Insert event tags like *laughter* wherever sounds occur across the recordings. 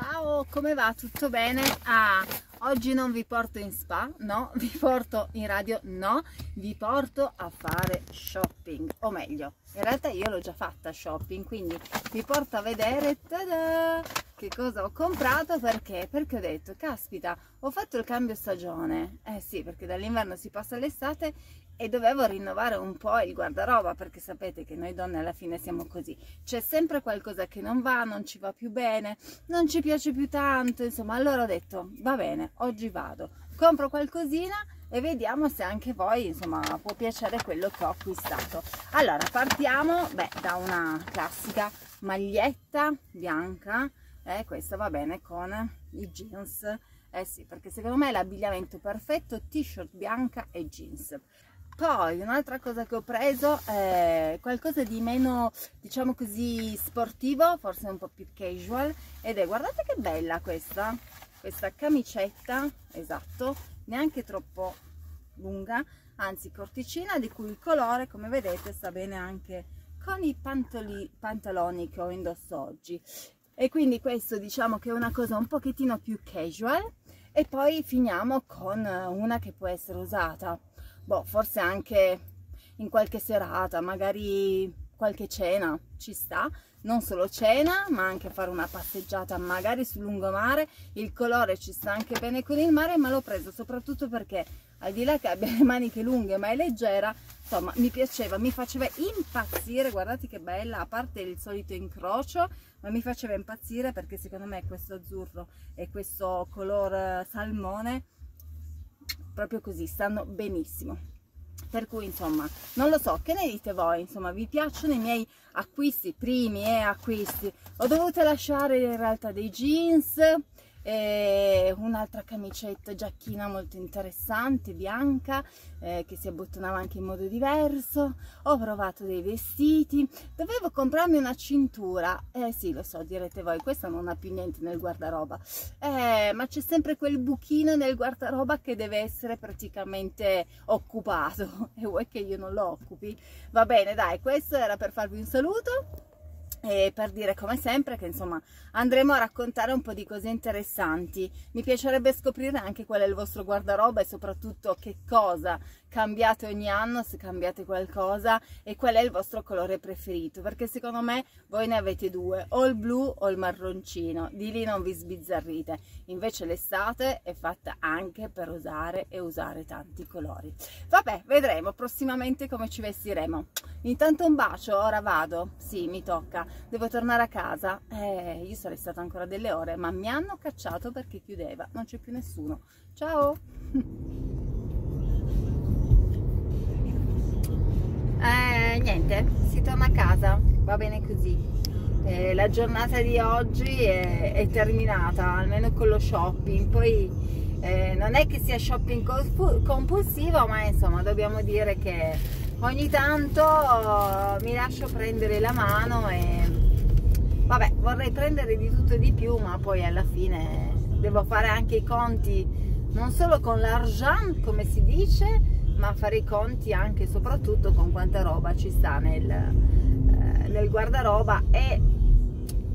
Ciao, come va? Tutto bene? Ah, oggi non vi porto in spa, no, *laughs* vi porto in radio, no, vi porto a fare shopping, o meglio, in realtà io l'ho già fatta shopping, quindi vi porto a vedere tada, che cosa ho comprato, perché? Perché ho detto, caspita, ho fatto il cambio stagione, eh sì, perché dall'inverno si passa all'estate e dovevo rinnovare un po' il guardaroba perché sapete che noi donne alla fine siamo così. C'è sempre qualcosa che non va non ci va più bene non ci piace più tanto insomma allora ho detto va bene oggi vado compro qualcosina e vediamo se anche voi insomma può piacere quello che ho acquistato. Allora partiamo beh, da una classica maglietta bianca eh, questa va bene con i jeans. Eh sì perché secondo me è l'abbigliamento perfetto t-shirt bianca e jeans. Poi un'altra cosa che ho preso è qualcosa di meno diciamo così sportivo forse un po' più casual ed è guardate che bella questa questa camicetta esatto neanche troppo lunga anzi corticina di cui il colore come vedete sta bene anche con i pantoli, pantaloni che ho indosso oggi e quindi questo diciamo che è una cosa un pochettino più casual. E poi finiamo con una che può essere usata. Boh, forse anche in qualche serata, magari qualche cena ci sta, non solo cena ma anche fare una passeggiata magari sul lungomare, il colore ci sta anche bene con il mare ma l'ho preso soprattutto perché al di là che abbia *laughs* le maniche lunghe ma è leggera, insomma mi piaceva, mi faceva impazzire, guardate che bella, a parte il solito incrocio, ma mi faceva impazzire perché secondo me questo azzurro e questo color salmone proprio così, stanno benissimo per cui insomma non lo so che ne dite voi? Insomma vi piacciono i miei acquisti primi e eh, acquisti? Ho dovuto lasciare in realtà dei jeans e un'altra camicetta giacchina molto interessante bianca eh, che si abbottonava anche in modo diverso. Ho provato dei vestiti. Dovevo comprarmi una cintura. Eh sì lo so direte voi questa non ha più niente nel guardaroba. Eh, ma c'è sempre quel buchino nel guardaroba che deve essere praticamente occupato. *laughs* E vuoi che io non lo occupi? Va bene dai questo era per farvi un saluto e per dire come sempre che insomma andremo a raccontare un po' di cose interessanti. Mi piacerebbe scoprire anche qual è il vostro guardaroba e soprattutto che cosa cambiate ogni anno se cambiate qualcosa e qual è il vostro colore preferito? Perché secondo me voi ne avete due o il blu o il marroncino di lì non vi sbizzarrite. Invece l'estate è fatta anche per usare e usare tanti colori. Vabbè vedremo prossimamente come ci vestiremo. Intanto un bacio ora vado. Sì mi tocca. Devo tornare a casa. Eh, io sarei stata ancora delle ore ma mi hanno cacciato perché chiudeva. Non c'è più nessuno. Ciao *laughs* eh, niente si torna a casa va bene così. Eh, la giornata di oggi è, è, terminata almeno con lo shopping. Poi eh, non è che sia shopping compulsivo ma insomma dobbiamo dire che ogni tanto uh, mi lascio prendere la mano e vabbè vorrei prendere di tutto e di più ma poi alla fine devo fare anche i conti non solo con l'argent come si dice ma fare i conti anche e soprattutto con quanta roba ci sta nel, eh, nel guardaroba e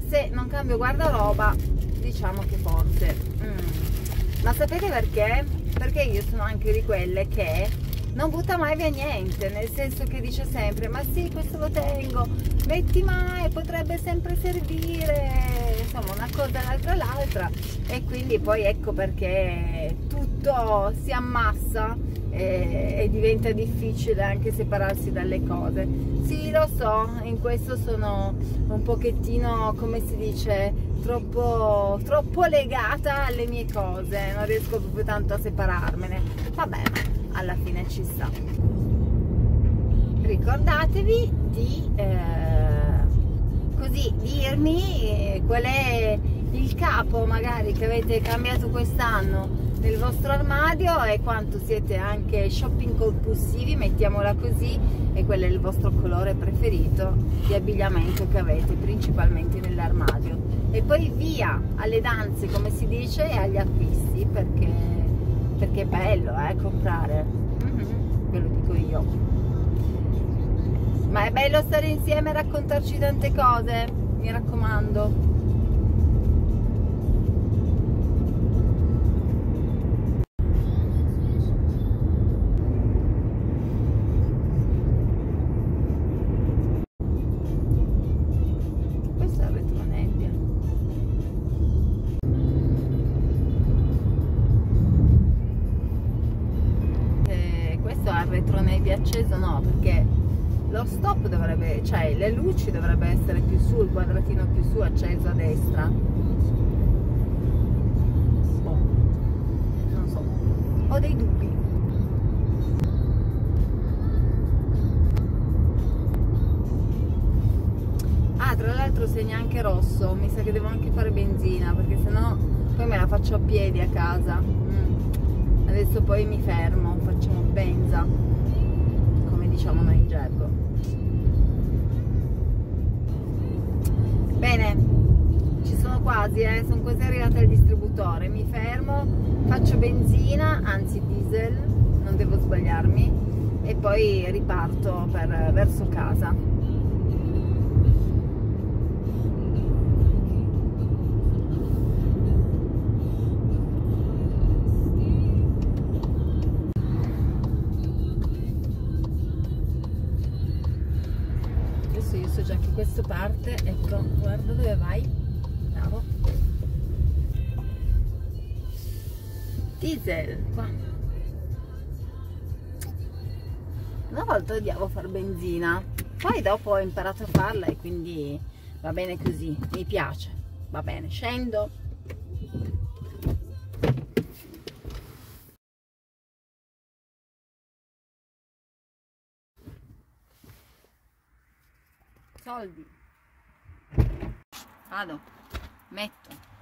se non cambio guardaroba diciamo che forse mm. ma sapete perché? perché io sono anche di quelle che non butta mai via niente, nel senso che dice sempre ma sì questo lo tengo, metti mai, potrebbe sempre servire, insomma una cosa l'altra l'altra e quindi poi ecco perché tutto si ammassa e, e, diventa difficile anche separarsi dalle cose. Sì lo so, in questo sono un pochettino come si dice troppo, troppo legata alle mie cose, non riesco proprio tanto a separarmene, vabbè alla fine ci sta. Ricordatevi di eh, così dirmi qual è il capo magari che avete cambiato quest'anno nel vostro armadio e quanto siete anche shopping compulsivi mettiamola così e qual è il vostro colore preferito di abbigliamento che avete principalmente nell'armadio. E poi via alle danze come si dice e agli acquisti perché perché è bello eh, comprare. Mm -hmm, ve lo dico io. Ma è bello stare insieme e raccontarci tante cose mi raccomando dovrebbe cioè le luci dovrebbe essere più su il quadratino più su acceso a destra. Boh. non so. Ho dei dubbi. Ah tra l'altro segna anche rosso. Mi sa che devo anche fare benzina perché sennò poi me la faccio a piedi a casa. Mm. adesso poi mi fermo facciamo benza quasi eh? sono quasi arrivata al distributore mi fermo faccio benzina anzi diesel non devo sbagliarmi e poi riparto per, verso casa questa parte ecco guarda dove vai diesel qua. Una volta odiavo far benzina poi dopo ho imparato a farla e quindi va bene così mi piace. Va bene scendo. Soldi. Vado. Metto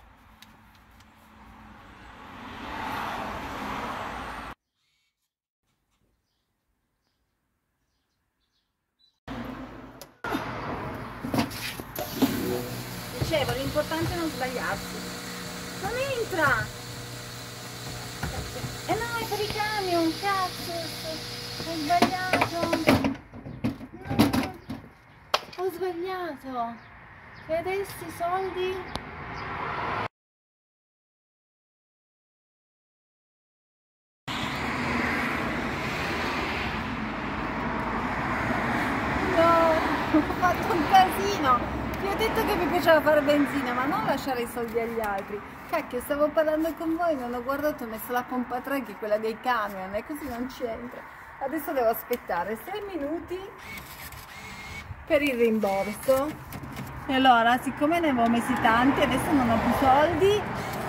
l'importante è non sbagliarsi. Non entra! E eh no è per i camion cazzo ho sbagliato. Ho sbagliato. E adesso i soldi? No *laughs* ho fatto un casino vi ho detto che mi piaceva fare benzina ma non lasciare i soldi agli altri. Cacchio stavo parlando con voi non ho guardato ho messo la pompa 3 che è quella dei camion e così non c'entra. Adesso devo aspettare 6 minuti per il rimborso. E allora siccome ne avevo messi tanti adesso non ho più soldi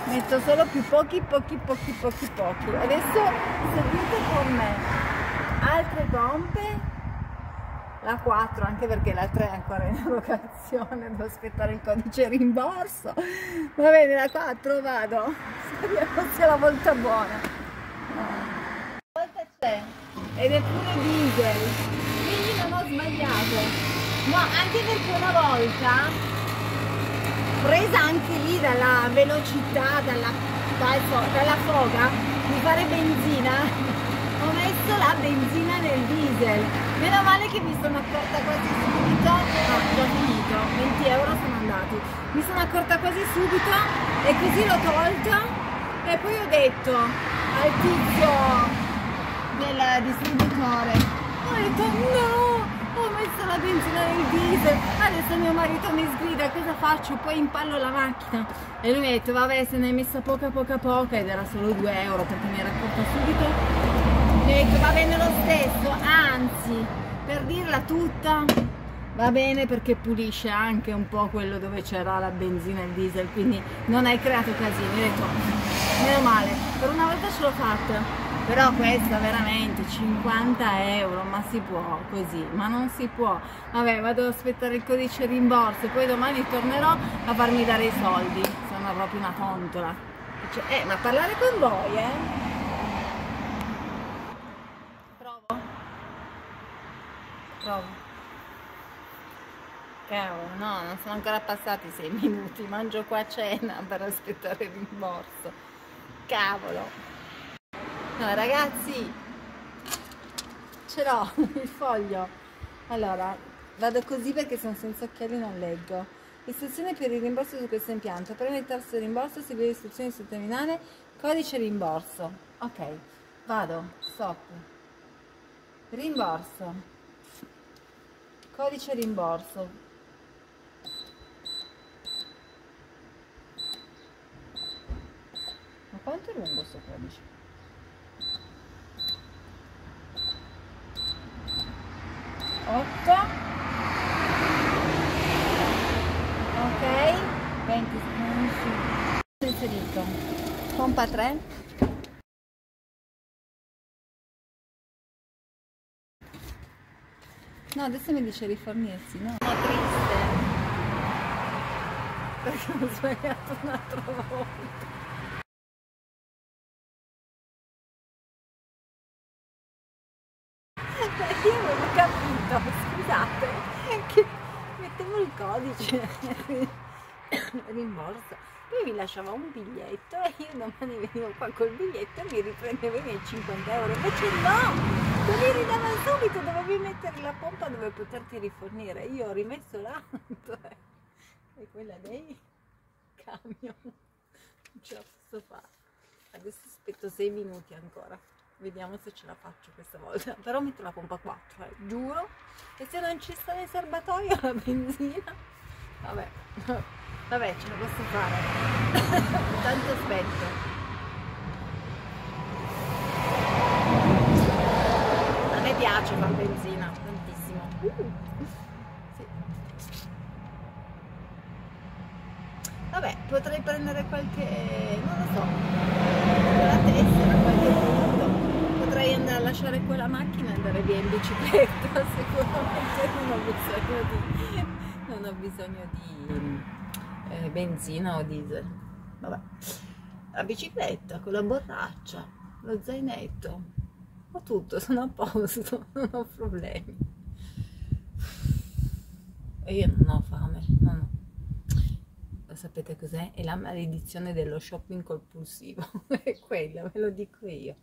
metto solo più pochi pochi pochi pochi pochi. Adesso seguite con me altre pompe la 4 anche perché la 3 è ancora in *laughs* evocazione devo aspettare il codice rimborso. Va bene la 4 vado. Speriamo sia la volta buona. La volta c'è ed è pure diesel quindi non ho sbagliato. No, anche perché una volta, presa anche lì dalla velocità, dalla, dalla foga di fare benzina, benzina nel diesel. Meno male che mi sono accorta quasi subito, no, già finito, 20 euro sono andati. Mi sono accorta quasi subito e così l'ho tolta e poi ho detto al tizio del distributore, ho detto no! La benzina nel diesel. Adesso mio marito mi sgrida cosa faccio? Poi impallo la macchina. E lui mi ha detto vabbè se ne hai messa poca poca poca ed era solo 2 euro perché mi era accorta subito. Mi ha detto va bene lo stesso anzi per dirla tutta va bene perché pulisce anche un po' quello dove c'era la benzina e il diesel quindi non hai creato casini. Ho detto meno male per una volta ce l'ho fatta però questa veramente 50 euro ma si può così? Ma non si può. Vabbè vado ad aspettare il codice rimborso poi domani tornerò a farmi dare i soldi. Sono proprio una tontola. Cioè, eh ma parlare con voi eh? Provo. Provo. Cavolo, no, non sono ancora passati sei *laughs* minuti, mangio qua a cena per aspettare il rimborso. Cavolo. No, ragazzi, ce l'ho *laughs* il foglio. Allora, vado così perché sono senza occhiali non leggo. Istruzione per il rimborso su questo impianto. Preme il tasto rimborso, segui le istruzioni sul terminale, codice rimborso. Ok, vado, stop. Rimborso. Codice rimborso. Ma quanto è lungo questo codice? 8 ok 20 inserito. Pompa 3 no adesso mi dice rifornirsi no? Sono triste. Perché ho sbagliato un'altra volta. *laughs* Io avevo capito, scusate, che mettevo il codice. *coughs* Rimborso, poi mi lasciava un biglietto e io domani venivo qua col biglietto e mi riprendevo i miei 50 euro, invece no, te li ridava subito, dovevi mettere la pompa dove poterti rifornire, io ho rimesso l'auto e quella dei camion, non ce la posso fare, adesso aspetto 6 minuti ancora vediamo se ce la faccio questa volta. *laughs* Però metto la pompa 4 eh, giuro. E se non ci sta nel serbatoio *laughs* la benzina. Vabbè. *laughs* Vabbè ce la posso fare. Tanto aspetto a me piace fare benzina tantissimo. Sì. vabbè potrei prendere qualche non lo so la tessera qualche punto potrei andare a lasciare quella macchina andare via in bicicletta *laughs* sicuramente non ho bisogno di, non ho bisogno di eh, benzina o diesel vabbè la bicicletta con la borraccia lo zainetto ho tutto sono a posto *laughs* non ho problemi e io non ho fame non ho sapete cos'è? È la maledizione dello shopping compulsivo, *laughs* è quella, ve lo dico io.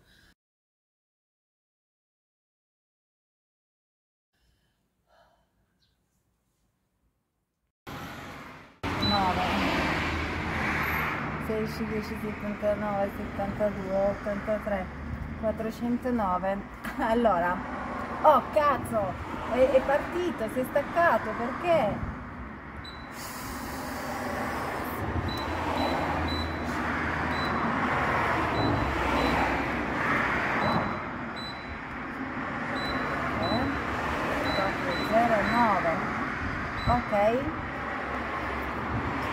16, 10, 79, 72, 83, 409. Allora, oh cazzo, è, è partito, si è staccato, perché? ok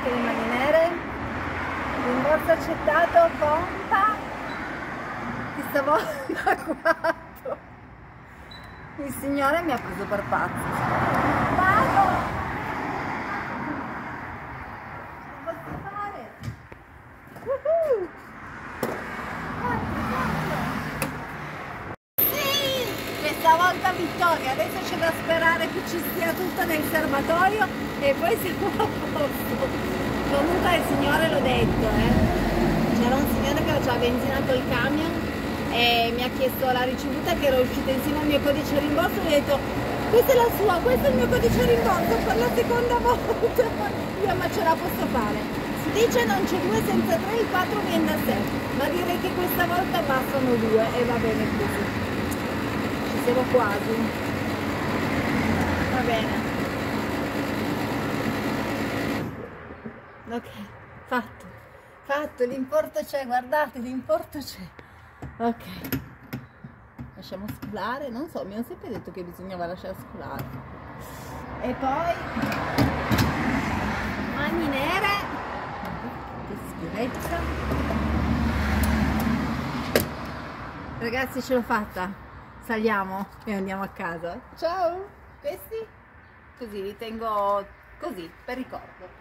che rimanere rimborso accettato conta questa volta 4 il signore mi ha preso per pazzo sì questa volta vittoria adesso c'è da sperare che ci sia tutto nel serbatoio e poi siamo a posto. Comunque il signore l'ho detto eh. c'era un signore che faceva benzina col camion e mi ha chiesto la ricevuta che era uscita insieme al mio codice rimborso e ho detto questa è la sua, questo è il mio codice rimborso per la seconda volta. *laughs* Io ma ce la posso fare? Si dice non c'è due senza tre il quattro viene da sé ma direi che questa volta bastano due e va bene così. Ci siamo quasi. Va bene. Ok fatto. Fatto l'importo c'è guardate l'importo c'è ok. Lasciamo scolare non so mi hanno sempre detto che bisognava lasciare scolare e poi? Mani nere. Che schifezza. Ragazzi ce l'ho fatta. Saliamo e andiamo a casa. Ciao. Questi? Così li tengo così per ricordo